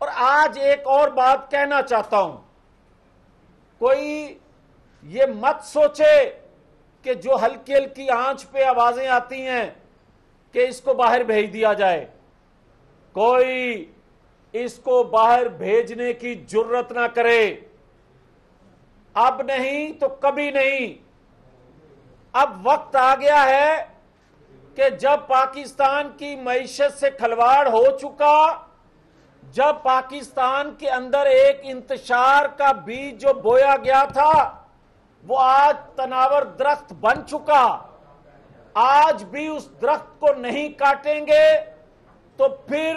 और आज एक और बात कहना चाहता हूँ। कोई ये मत सोचे कि जो हल्की हल्की आँच पे आवाज़ें आती हैं कि इसको बाहर भेज दिया जाए। कोई इसको बाहर भेजने की ज़रूरत ना करे। अब नहीं तो कभी नहीं। अब वक्त आ गया है कि जब पाकिस्तान की मीशत से खलवाड़ हो चुका जब पाकिस्तान के अंदर एक इंतशार का बीज जो बोया गया था, वो आज तनावर दरख्त बन चुका। आज भी उस दरख्त को नहीं काटेंगे तो फिर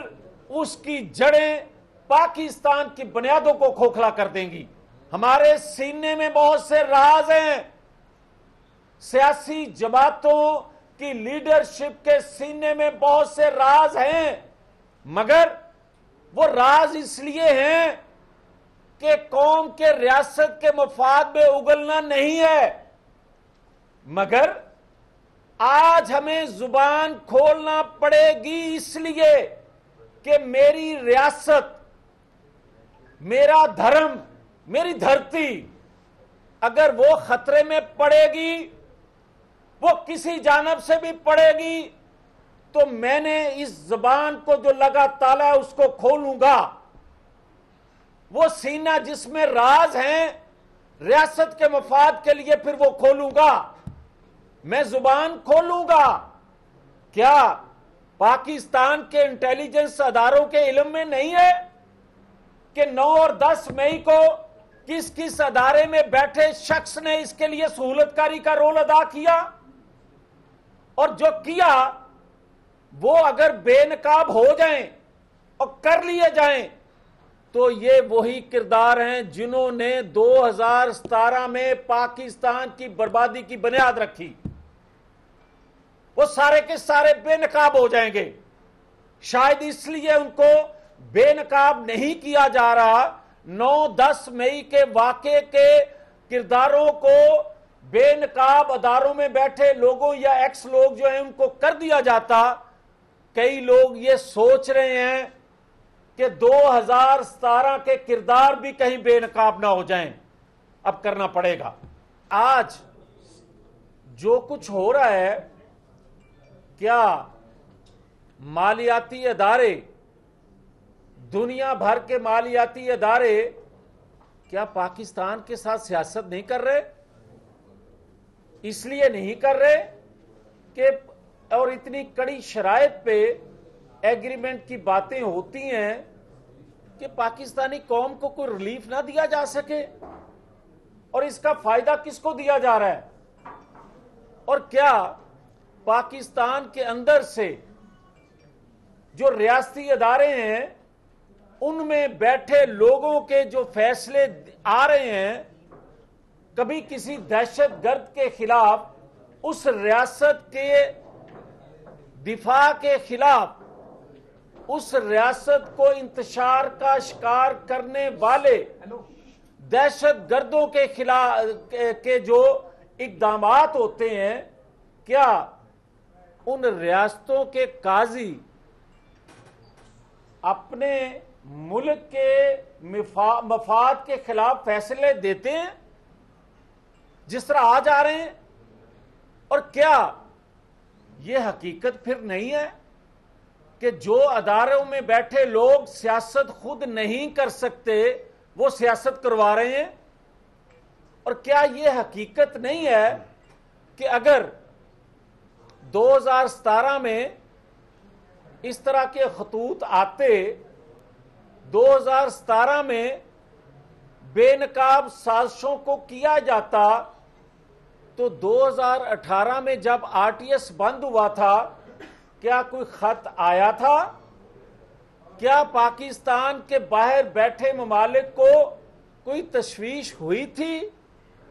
उसकी जड़ें पाकिस्तान की बुनियादों को खोखला कर देंगी। हमारे सीने में बहुत से राज हैं। सियासी जमातों की लीडरशिप के सीने में बहुत से राज हैं, मगर वो राज इसलिए हैं कि कौम के रियासत के मफाद में उगलना नहीं है। मगर आज हमें ज़ुबान खोलना पड़ेगी इसलिए कि मेरी रियासत, मेरा धर्म, मेरी धरती अगर वो खतरे में पड़ेगी, वो किसी जानब से भी पड़ेगी तो मैंने इस जबान को जो लगा ताला है, उसको खोलूँगा वो सीना जिसमें राज हैं, रियासत के मफाद के लिए फिर वो खोलूँगा। मैं ज़ुबान खोलूँगा क्या पाकिस्तान के इंटेलिजेंस अदारों के इलम में नहीं है कि 9 और 10 मई को किस किस अदारे में बैठे शख्स ने इसके लिए सहूलतकारी का रोल अदा किया? और जो किया वो अगर बेनकाब हो जाएँ और कर लिए जाएँ तो ये वही किरदार हैं जिन्होंने 2017 में पाकिस्तान की बर्बादी की बुनियाद रखी। वो सारे के सारे बेनकाब हो जाएँगे। शायद इसलिए उनको बेनकाब नहीं किया जा रहा 9-10 मई के वाक़े के किरदारों को बेनकाब अदारों में बैठे लोगों या एक्स लोग जो हैं, उनको कर दिया जाता। कई लोग ये सोच रहे हैं कि 2017 के किरदार भी कहीं बेनकाब ना हो जाएँ। अब करना पड़ेगा। आज जो कुछ हो रहा है, क्या मालियाती अदारे, दुनिया भर के मालियाती अदारे, क्या पाकिस्तान के साथ सियासत नहीं कर रहे? इसलिए नहीं कर रहे कि और इतनी कड़ी शराइत पे एग्रीमेंट की बातें होती हैं कि पाकिस्तानी कौम को कोई रिलीफ ना दिया जा सके। और इसका फ़ायदा किसको दिया जा रहा है? और क्या पाकिस्तान के अंदर से जो रियासती अदारे हैं, उनमें बैठे लोगों के जो फैसले आ रहे हैं, कभी किसी दहशत गर्द के खिलाफ उस रियासत के दिफा के खिलाफ उस रियासत को इंतशार का शिकार करने वाले दहशत गर्दों के खिलाफ के जो इकदाम होते हैं क्या उन रियासतों के काजी अपने मुल्क के मफाद के खिलाफ फैसले देते हैं? जिस तरह आज आ रहे हैं? और क्या यह हकीकत फिर नहीं है कि जो अदारों में बैठे लोग सियासत खुद नहीं कर सकते, वो सियासत करवा रहे हैं? और क्या ये हकीकत नहीं है कि अगर 2017 में इस तरह के खतूत आते 2017 में बेनकाब साजिशों को किया जाता तो 2018 में जब आरटीएस बंद हुआ था, क्या कोई खत आया था? क्या पाकिस्तान के बाहर बैठे ममालिक को कोई तशवीश हुई थी?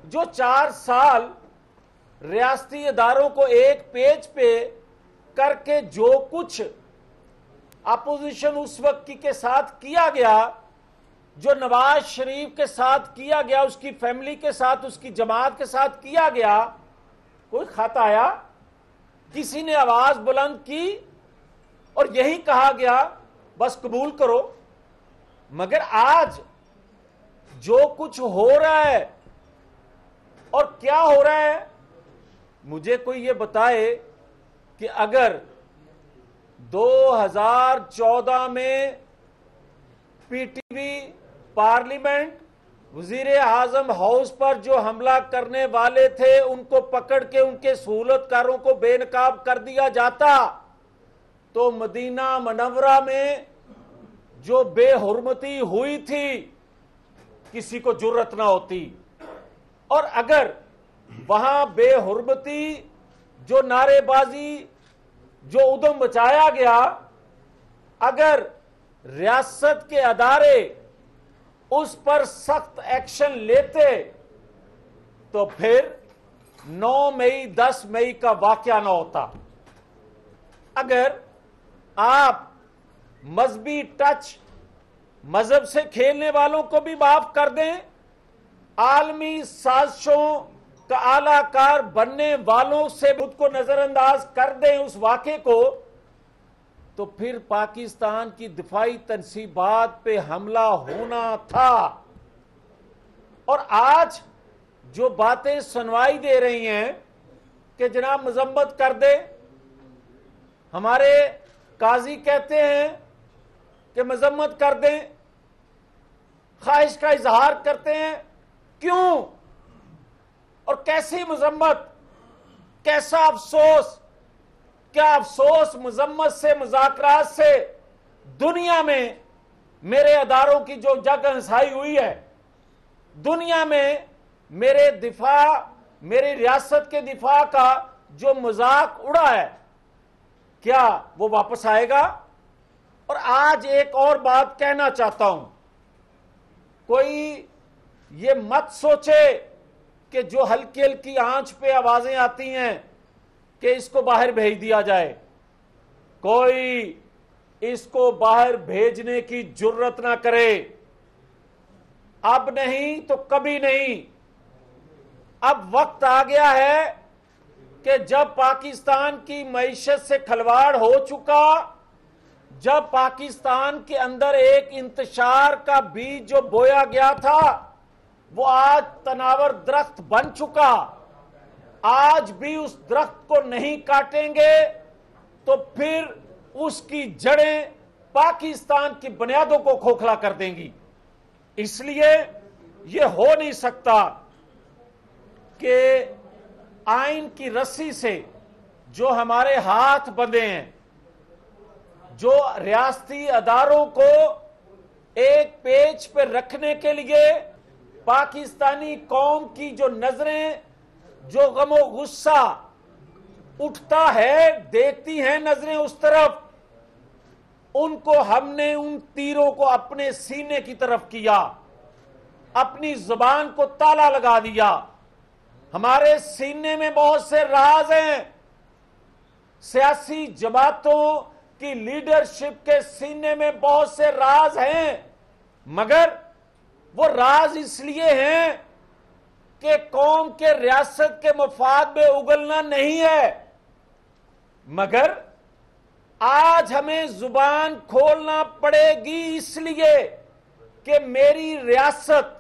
जो चार साल रियासती इदारों को एक पेज पे करके जो कुछ अपोजिशन उस वक्त के साथ किया गया जो नवाज़ शरीफ के साथ किया गया, उसकी फैमिली के साथ, उसकी जमात के साथ किया गया, कोई खत आया? किसी ने आवाज़ बुलंद की और यही कहा गया, बस कबूल करो। मगर आज जो कुछ हो रहा है और क्या हो रहा है, मुझे कोई ये बताए कि अगर 2014 में पीटीवी पार्लियामेंट वज़ीर आज़म हाउस पर जो हमला करने वाले थे, उनको पकड़ के उनके सहूलतकारों को बेनकाब कर दिया जाता। तो मदीना मनवरा में जो बेहरमती हुई थी, किसी को ज़रूरत ना होती। और अगर वहाँ बेहरमती जो नारेबाजी, जो उदम बचाया गया, अगर रियासत के अदारे उस पर सख्त एक्शन लेते तो फिर 9 मई 10 मई का वाक्य न होता। अगर आप मजहबी टच, मज़हब से खेलने वालों को भी माफ़ कर दें, आलमी साजिशों का आलाकार बनने वालों से खुद को नजरअंदाज कर दें उस वाक्य को तो फिर पाकिस्तान की दिफाई तनसीबात पे हमला होना था। और आज जो बातें सुनवाई दे रही हैं कि जनाब मजम्मत कर दे, हमारे काजी कहते हैं कि मजम्मत कर दें, ख्वाहिश का इजहार करते हैं, क्यों? और कैसी मजम्मत? कैसा अफसोस? क्या अफसोस मजम्मत से, मुजाकरात से दुनिया में मेरे अदारों की जो जग हंसाई हुई है, दुनिया में मेरे दिफा, मेरी रियासत के दिफा का जो मज़ाक उड़ा है, क्या वो वापस आएगा? और आज एक और बात कहना चाहता हूँ। कोई ये मत सोचे कि जो हल्की हल्की आँच पे आवाज़ें आती हैं कि इसको बाहर भेज दिया जाए। कोई इसको बाहर भेजने की ज़रूरत ना करे। अब नहीं तो कभी नहीं। अब वक्त आ गया है कि जब पाकिस्तान की मीशत से खलवाड़ हो चुका, जब पाकिस्तान के अंदर एक इंतशार का बीज जो बोया गया था, वो आज तनावर दरख्त बन चुका। आज भी उस दरख्त को नहीं काटेंगे तो फिर उसकी जड़ें पाकिस्तान की बुनियादों को खोखला कर देंगी। इसलिए यह हो नहीं सकता कि आइन की रस्सी से जो हमारे हाथ बंधे हैं, जो रियासती अदारों को एक पेज पर रखने के लिए पाकिस्तानी कौम की जो नज़रें जो गमो गुस्सा उठता है, देखती हैं नज़रें उस तरफ़, उनको हमने उन तीरों को अपने सीने की तरफ़ किया, अपनी ज़ुबान को ताला लगा दिया। हमारे सीने में बहुत से राज हैं। सियासी जमातों की लीडरशिप के सीने में बहुत से राज हैं, मगर वो राज इसलिए हैं कि कौम के रियासत के मफाद में उगलना नहीं है। मगर आज हमें ज़ुबान खोलना पड़ेगी इसलिए कि मेरी रियासत,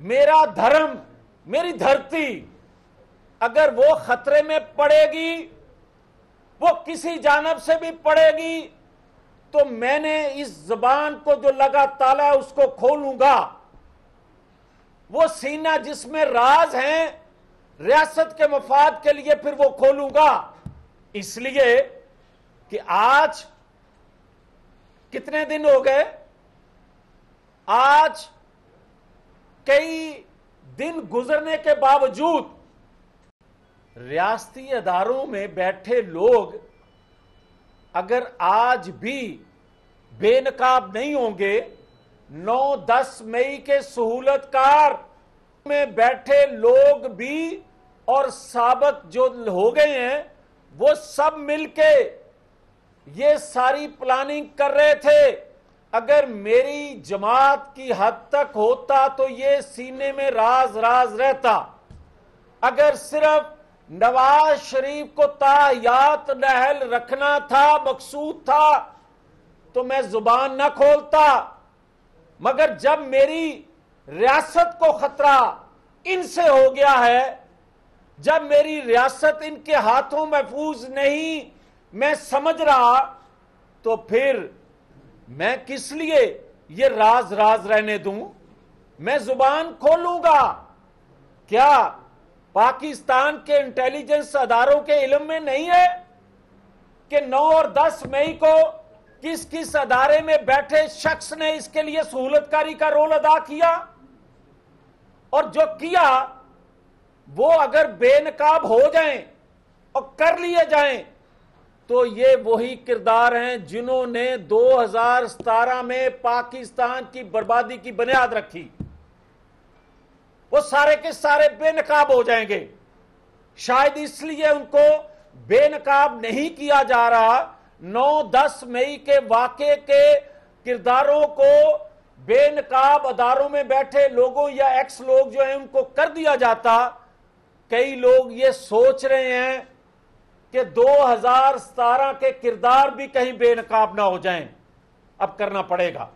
मेरा धर्म, मेरी धरती अगर वो खतरे में पड़ेगी, वो किसी जानब से भी पड़ेगी तो मैंने इस जबान को जो लगा ताला है उसको खोलूँगा। वो सीना जिसमें राज हैं, रियासत के मफाद के लिए फिर वो खोलूँगा। इसलिए कि आज कितने दिन हो गए? आज कई दिन गुजरने के बावजूद रियासती अदारों में बैठे लोग अगर आज भी बेनकाब नहीं होंगे 9-10 मई के सहूलतकार में बैठे लोग भी और सबक जो हो गए हैं, वो सब मिलके ये सारी प्लानिंग कर रहे थे। अगर मेरी जमात की हद तक होता तो ये सीने में राज राज रहता। अगर सिर्फ़ नवाज़ शरीफ को तायात नहल रखना था, मकसूद था तो मैं ज़ुबान न खोलता। मगर जब मेरी रियासत को खतरा इनसे हो गया है, जब मेरी रियासत इनके हाथों महफूज नहीं, मैं समझ रहा तो फिर मैं किस लिए ये राज राज रहने दूँ? मैं ज़ुबान खोलूँगा। क्या पाकिस्तान के इंटेलिजेंस अदारों के इलम में नहीं है कि 9 और 10 मई को किस किस अदारे में बैठे शख्स ने इसके लिए सहूलतकारी का रोल अदा किया? और जो किया, वो अगर बेनकाब हो जाएँ और कर लिए जाएँ तो ये वही किरदार हैं जिन्होंने 2017 में पाकिस्तान की बर्बादी की बुनियाद रखी। वो सारे के सारे बेनकाब हो जाएँगे। शायद इसलिए उनको बेनकाब नहीं किया जा रहा 9-10 मई के वाक़े के किरदारों को बेनकाब अदारों में बैठे लोगों या एक्स लोग जो है, उनको कर दिया जाता। कई लोग ये सोच रहे हैं कि 2017 के किरदार भी कहीं बेनकाब ना हो जाएँ। अब करना पड़ेगा।